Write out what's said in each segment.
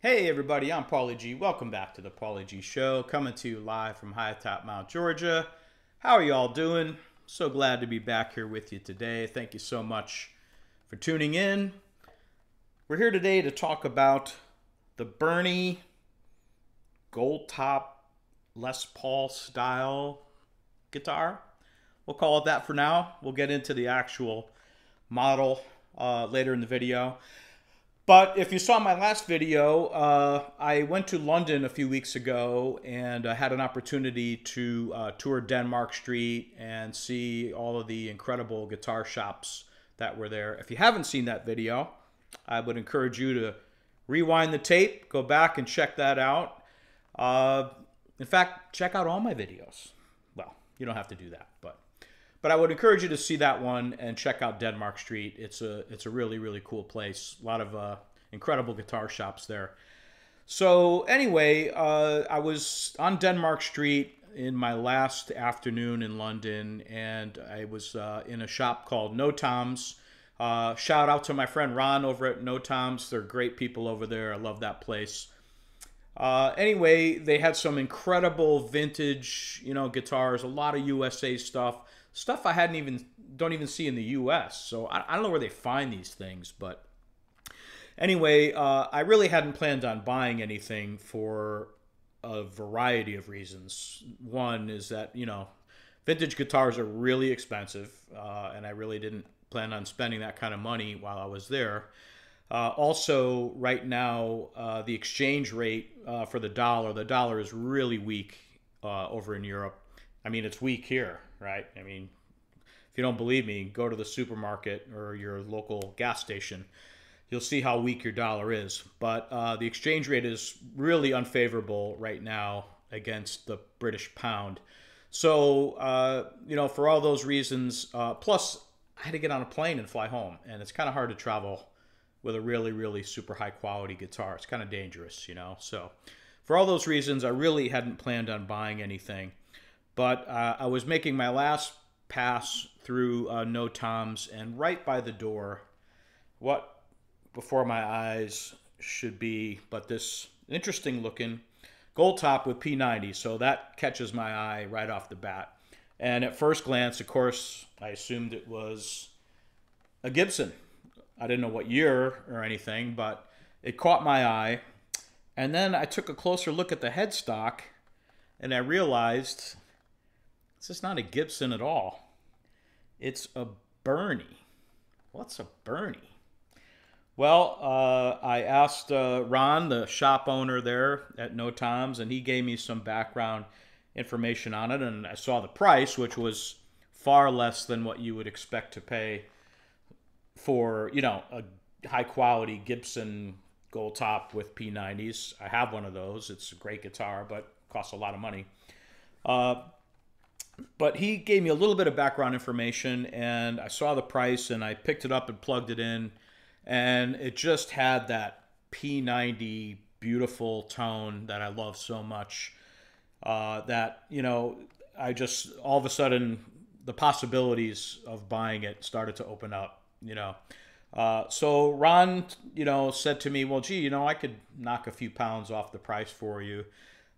Everybody, I'm Paulie G. Welcome back to the Paulie G Show, coming to you live from high atop Mount Georgia. How are y'all doing? So glad to be back here with you today. Thank you so much for tuning in. We're here today to talk about the Burny Gold Top Les Paul style guitar. We'll call it that for now. We'll get into the actual model uh, later in the video. But if you saw my last video, uh, I went to London a few weeks ago and uh, had an opportunity to uh, tour Denmark Street and see all of the incredible guitar shops that were there. If you haven't seen that video, I would encourage you to rewind the tape, go back and check that out. Uh, in fact, check out all my videos. Well, you don't have to do that, but but I would encourage you to see that one and check out Denmark Street. It's a it's a really really cool place. A lot of uh, incredible guitar shops there. So anyway, uh, I was on Denmark Street in my last afternoon in London, and I was uh, in a shop called No Tom's. Uh, shout out to my friend Ron over at No Tom's. They're great people over there. I love that place. Uh, anyway, they had some incredible vintage, you know, guitars, a lot of USA stuff stuff I hadn't even don't even see in the U.S. So I, I don't know where they find these things, but anyway, uh, I really hadn't planned on buying anything for a variety of reasons. One is that you know, vintage guitars are really expensive, uh, and I really didn't plan on spending that kind of money while I was there. Uh, also, right now, uh, the exchange rate uh, for the dollar, the dollar is really weak uh, over in Europe. I mean, it's weak here, right? I mean, if you don't believe me, go to the supermarket or your local gas station. You'll see how weak your dollar is. But uh, the exchange rate is really unfavorable right now against the British pound. So, uh, you know, for all those reasons, uh, plus I had to get on a plane and fly home, and it's kind of hard to travel with a really, really super high quality guitar. It's kind of dangerous, you know. So, for all those reasons, I really hadn't planned on buying anything. But uh, I was making my last pass through uh, No Tom's, and right by the door, what before my eyes should be, but this interesting looking gold top with P90. So that catches my eye right off the bat. And at first glance, of course, I assumed it was a Gibson. I didn't know what year or anything, but it caught my eye. And then I took a closer look at the headstock and I realized this is not a Gibson at all. It's a Burny. What's a Burny? Well, uh, I asked uh, Ron, the shop owner there at No Tom's, and he gave me some background information on it. And I saw the price, which was far less than what you would expect to pay for, you know, a high quality Gibson gold top with P90s. I have one of those. It's a great guitar, but costs a lot of money. Uh, but he gave me a little bit of background information and I saw the price and I picked it up and plugged it in and it just had that P90 beautiful tone that I love so much uh, that you know I just all of a sudden the possibilities of buying it started to open up you know. Uh, so Ron you know said to me well gee you know I could knock a few pounds off the price for you.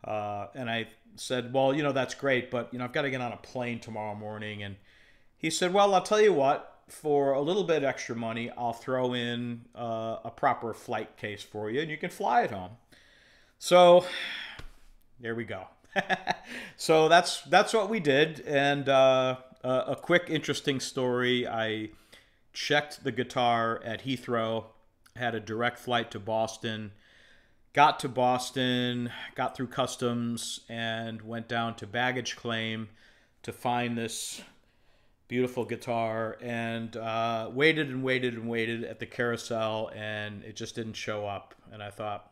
Uh, and I said, Well, you know, that's great, but, you know, I've got to get on a plane tomorrow morning. And he said, Well, I'll tell you what, for a little bit extra money, I'll throw in uh, a proper flight case for you and you can fly it home. So there we go. so that's that's what we did. And uh, a quick, interesting story. I checked the guitar at Heathrow, had a direct flight to Boston got to Boston, got through customs, and went down to baggage claim to find this beautiful guitar and uh, waited and waited and waited at the carousel and it just didn't show up. And i thought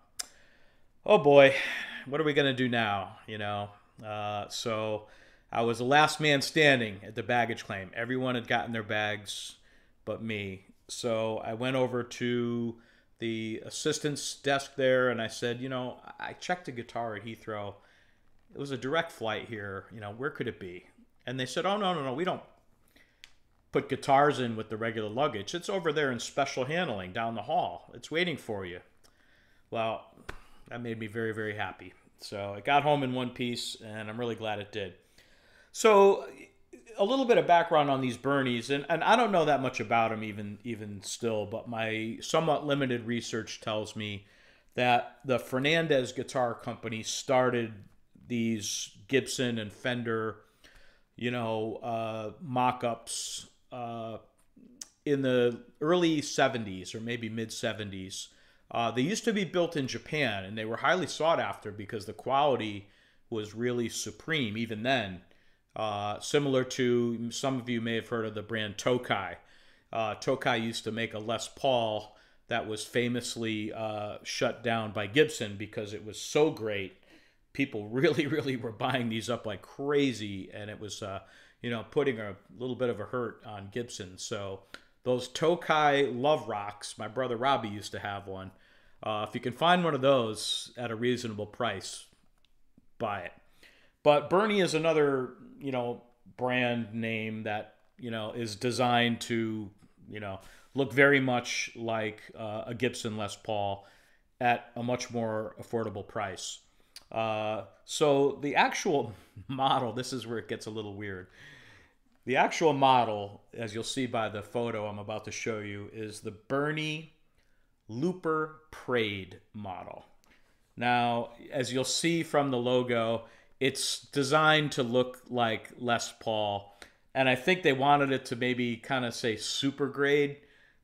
oh boy what are we going to do now? You know? Uh, so i was the last man standing at the baggage claim. Everyone had gotten their bags but me. So i went over to the assistant's desk there, and I said, you know, I checked a guitar at Heathrow. It was a direct flight here. You know, where could it be? And they said, oh no, no, no, we don't put guitars in with the regular luggage. It's over there in special handling down the hall. It's waiting for you. Well, That made me very, very happy. So it got home in one piece, and I'm really glad it did. So a little bit of background on these Burnys, and, and I don't know that much about them even even still, but my somewhat limited research tells me that the Fernandes Guitar Company started these Gibson and Fender, you know, uh, mock-ups uh, in the early 70s or maybe mid 70s. Uh, they used to be built in Japan, and they were highly sought after because the quality was really supreme even then. Uh, similar to some of you may have heard of the brand Tokai. Uh, Tokai used to make a Les Paul that was famously uh, shut down by Gibson because it was so great. People really, really were buying these up like crazy, and it was, uh, you know, putting a little bit of a hurt on Gibson. So those Tokai Love Rocks, my brother Robbie used to have one. Uh, if you can find one of those at a reasonable price, buy it. But Burny is another, you know, brand name that, you know, is designed to, you know, look very much like uh, a Gibson Les Paul at a much more affordable price. Uh, so the actual model, this is where it gets a little weird. The actual model, as you'll see by the photo I'm about to show you, is the Burny Looper Parade model. Now, as you'll see from the logo, it's designed to look like Les Paul. And I think they wanted it to maybe kind of say super grade,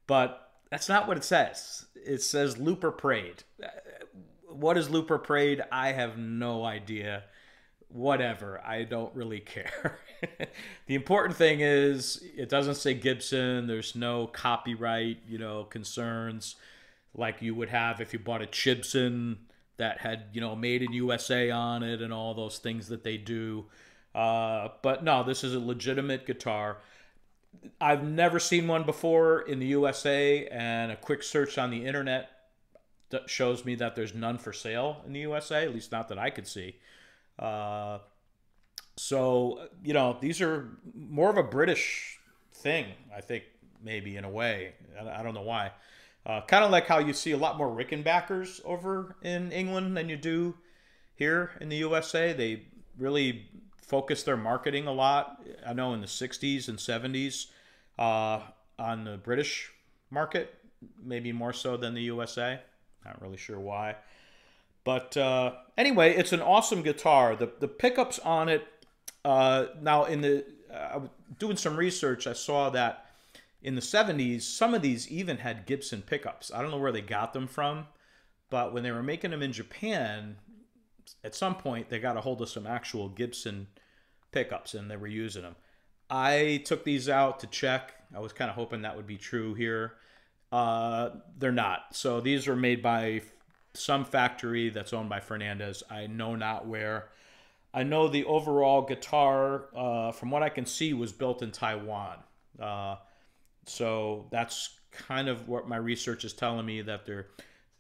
but that's not what it says. It says Looper Parade. What is Looper Parade? I have no idea. Whatever. I don't really care. the important thing is it doesn't say Gibson. There's no copyright, you know, concerns like you would have if you bought a Chibson that had you know made in USA on it and all those things that they do. Uh, but no, this is a legitimate guitar. I've never seen one before in the USA, and a quick search on the internet shows me that there's none for sale in the USA, at least not that I could see. Uh, so you know, these are more of a British thing, I think, maybe in a way. I don't know why. Uh, kind of like how you see a lot more Rickenbackers over in England than you do here in the USA. They really focus their marketing a lot. I know in the 60s and 70s uh, on the British market, maybe more so than the USA. Not really sure why. But uh, anyway, it's an awesome guitar. The, the pickups on it, uh, now in the, uh, doing some research, I saw that in the 70s, some of these even had Gibson pickups. I don't know where they got them from, but when they were making them in Japan, at some point they got a hold of some actual Gibson pickups and they were using them. I took these out to check. I was kind of hoping that would be true here. Uh, they're not. So these are made by some factory that's owned by Fernandes. I know not where. I know the overall guitar, uh, from what I can see, was built in Taiwan. Uh, so that's kind of what my research is telling me that they're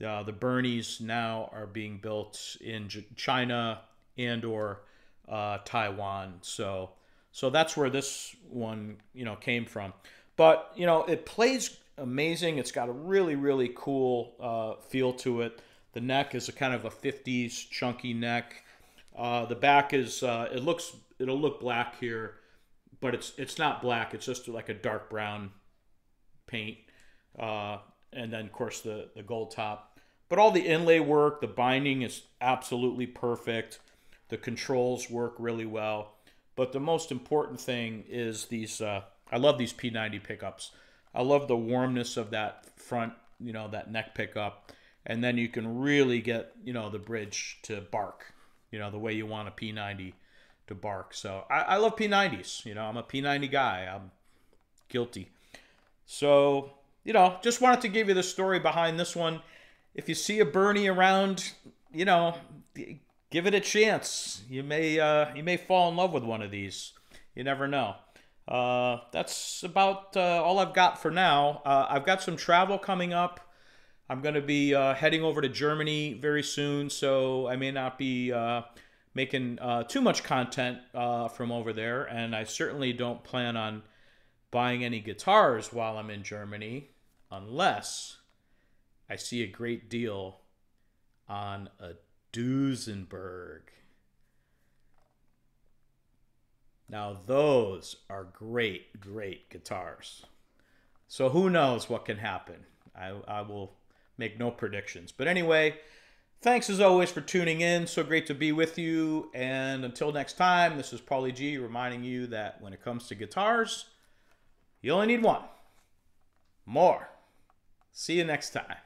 uh, the Burnys now are being built in China and or uh, Taiwan. So so that's where this one you know came from. But you know it plays amazing. It's got a really really cool uh, feel to it. The neck is a kind of a 50s chunky neck. Uh, the back is uh, it looks it'll look black here, but it's it's not black. It's just like a dark brown paint, uh, and then of course the the gold top. But all the inlay work, the binding is absolutely perfect. The controls work really well. But the most important thing is these. Uh, I love these P90 pickups. I love the warmness of that front, you know, that neck pickup, and then you can really get, you know, the bridge to bark, you know, the way you want a P90 to bark. So I, I love P90s. You know, I'm a P90 guy. I'm guilty. So, you know, just wanted to give you the story behind this one. If you see a Burny around, you know, give it a chance. You may uh, you may fall in love with one of these. You never know. Uh, that's about uh, all I've got for now. Uh, I've got some travel coming up. I'm going to be uh, heading over to Germany very soon, so I may not be uh, making too much content from over there, and I certainly don't plan on buying any guitars while I'm in Germany unless I see a great deal on a Duesenberg. Now, those are great, great guitars. So, who knows what can happen? I, I will make no predictions. But anyway, thanks as always for tuning in. So great to be with you. And until next time, this is Paulie G reminding you that when it comes to guitars, you only need one. More. See you next time.